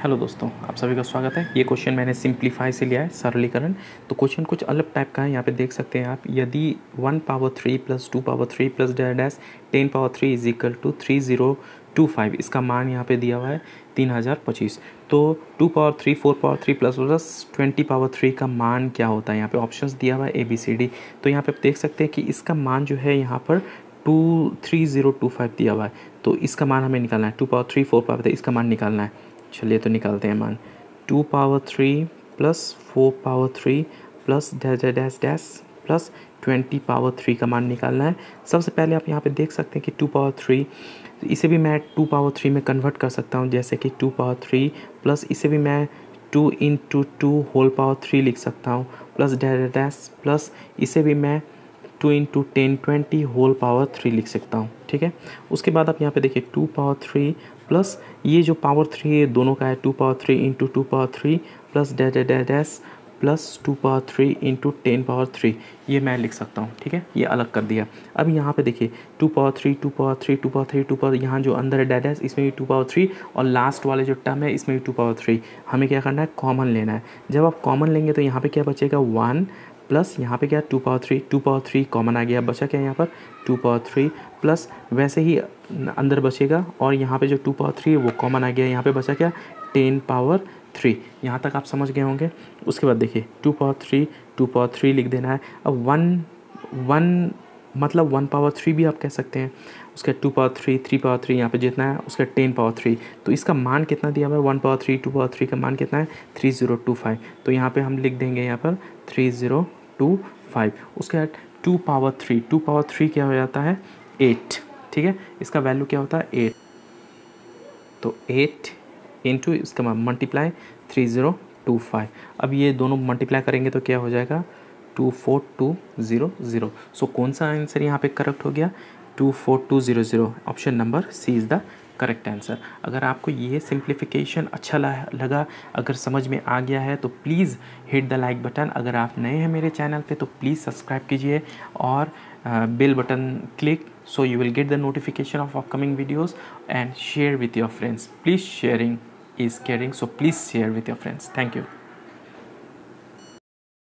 Hello दोस्तों, आप सभी का स्वागत है। ये क्वेश्चन मैंने सिंप्लीफाई से लिया है, सरलीकरण। तो क्वेश्चन कुछ अलग टाइप का है, यहाँ पे देख सकते हैं आप। यदि one power three plus two power three plus dash ten power three is equal to three zero two five इसका मान यहाँ पे दिया हुआ है तीन हज़ार पच्चीस। तो two power three four power three plus plus twenty power three का मान क्या होता है? यहाँ पे ऑप्शंस दिया हुआ है ए बी सी डी तो यहाँ पे आप देख सकते हैं कि इसका मान जो है यहाँ पर two three zero two five दिया हुआ है। तो इसका मान हमें निकालना है। Two power three four power three इसका मान निकालना है। चलिए तो निकालते हैं मान। Two power three plus four power three plus dash dash dash plus twenty power three का मान निकालना है। सबसे पहले आप यहाँ पे देख सकते हैं कि टू पावर थ्री, इसे भी मैं टू पावर थ्री में कन्वर्ट कर सकता हूँ, जैसे कि टू पावर थ्री प्लस इसे भी मैं two in two two whole power three लिख सकता हूँ, प्लस डैश डैश प्लस इसे भी मैं two into ten twenty whole power three लिख सकता हूँ ठीक है उसके बाद आप यहाँ पे देखिए टू पावर थ्री प्लस ये जो पावर थ्री है दोनों का है two power three into two power three plus dash dash dash plus two power three into ten power three ये मैं लिख सकता हूँ ठीक है ये अलग कर दिया अब यहाँ पे देखिए two power three two power three two power three two power यहाँ जो अंदर है डैश इसमें भी टू पावर थ्री और लास्ट वाले जो टर्म है इसमें भी टू पावर थ्री हमें क्या करना है कॉमन लेना है जब आप कॉमन लेंगे तो यहाँ पे क्या बचेगा वन प्लस यहाँ पे क्या two power three two power three common आ गया, बचा क्या यहाँ पर? टू पावर थ्री प्लस वैसे ही अंदर बचेगा और यहाँ पे जो टू पावर थ्री है वो कॉमन आ गया, यहाँ पे बचा क्या? टेन पावर थ्री यहाँ तक आप समझ गए होंगे। उसके बाद देखिए two power three two power three लिख देना है। अब वन वन मतलब वन पावर थ्री भी आप कह सकते हैं। उसका two power three three power three यहाँ पे जितना है, उसका टेन पावर थ्री तो इसका मान कितना दिया हुआ है? One power three two power three का मान कितना है? थ्री ज़ीरो टू फाइव तो यहाँ पे हम लिख देंगे यहाँ पर थ्री ज़ीरो टू फाइव, उसके बाद two power three, two power three क्या हो जाता है? एट, ठीक है? इसका वैल्यू क्या होता है? एट। तो एट इंटू इसका multiply three zero two five. अब ये दोनों मल्टीप्लाई करेंगे तो क्या हो जाएगा? Two four two zero zero. So कौन सा आंसर यहाँ पे करेक्ट हो गया? Two four two zero zero. Option number C is the correct answer. अगर आपको ये सिंप्लीफिकेशन अच्छा लगा, अगर समझ में आ गया है तो please hit the like button. अगर आप नए हैं मेरे चैनल पे तो प्लीज़ सब्सक्राइब कीजिए और bell button click so you will get the notification of upcoming videos and share with your friends. Please sharing is caring, so please share with your friends. Thank you.